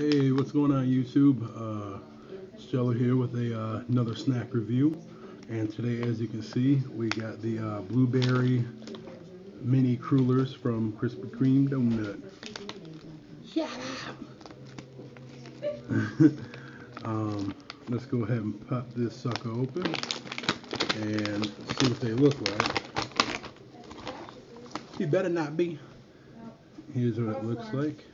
Hey, what's going on YouTube? Uh, Gelo here with a uh, another snack review. And today, as you can see, we got the uh, blueberry mini crullers from Krispy Kreme Donut. Shut um, let's go ahead and pop this sucker open and see what they look like. You better not be. Here's what it looks like.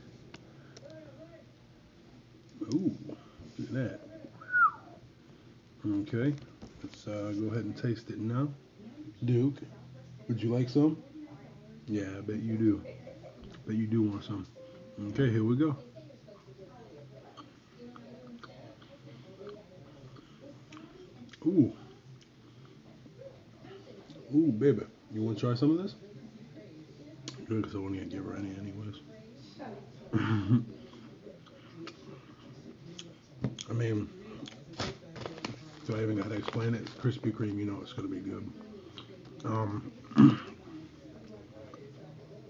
Ooh, look at that. Okay, let's uh, go ahead and taste it now. Duke, would you like some? Yeah, I bet you do. Bet you do want some. Okay, here we go. Ooh. Ooh, baby. You want to try some of this? Good, because I want to give her any anyways. I mean, so I even got to explain it. It's Krispy Kreme, you know it's going to be good. Um,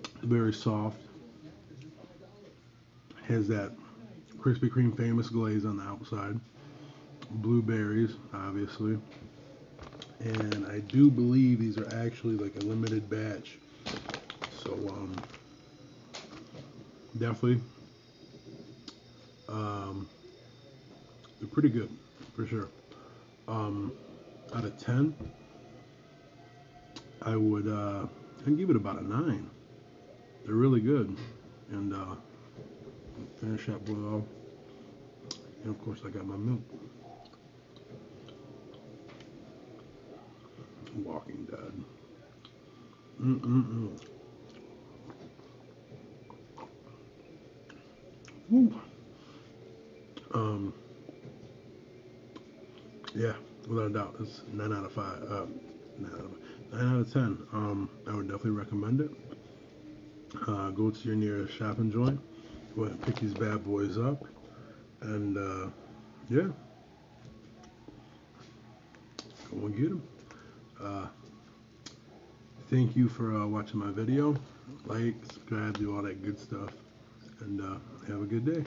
very soft. Has that Krispy Kreme famous glaze on the outside. Blueberries, obviously. And I do believe these are actually like a limited batch. So, um, definitely, um, they're pretty good, for sure. Um, out of 10, I would, uh, I'd give it about a 9. They're really good. And, uh, finish that boil. And of course, I got my milk. Walking Dead. Mm-mm-mm. Um, yeah, without a doubt, it's nine out of five. Uh, nine out of, nine out of ten. Um, I would definitely recommend it. Uh, go to your nearest shopping joint. Go ahead and pick these bad boys up, and uh, yeah, go and get them. Uh, thank you for uh, watching my video. Like, subscribe, do all that good stuff, and uh, have a good day.